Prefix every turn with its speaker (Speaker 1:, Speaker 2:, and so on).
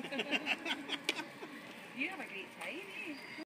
Speaker 1: you have a great time, eh?